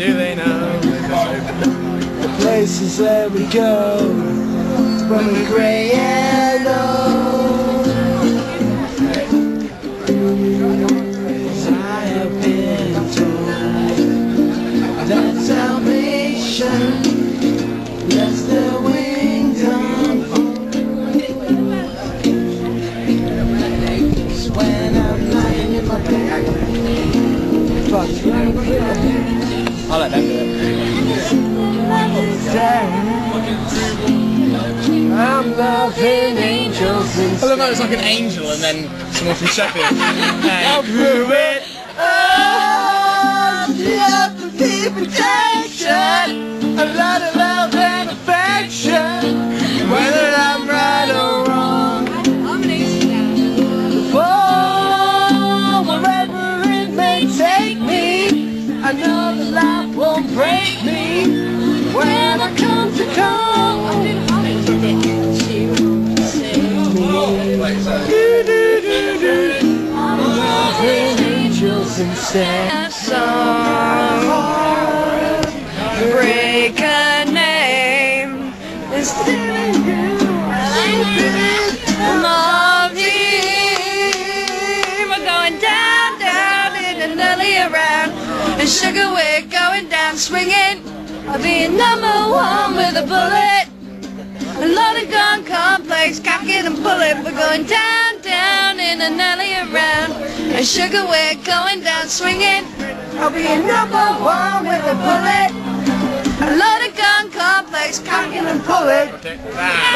do they know? The places that we go from the gray and old. I have been told that salvation lets the wings unfold. So when I'm lying in my bed, fuck Them. I'm loving angels I love how it's like an angel and then someone from Sheffield. I'll prove it. Oh, love for protection. A lot of love and affection. Whether I'm right or wrong. Oh, for wherever it may take me. I know angels instead. song. Break a name. Love you. We're going down, down in around. And sugar, we're going down swinging. I'll be number one with a bullet. A lot of gun complex, cock it and pull it. We're going down, down in an alley around. And sugar, we're going down swinging. I'll be a number one with a bullet. A lot of gun complex, cock it and pull it. That.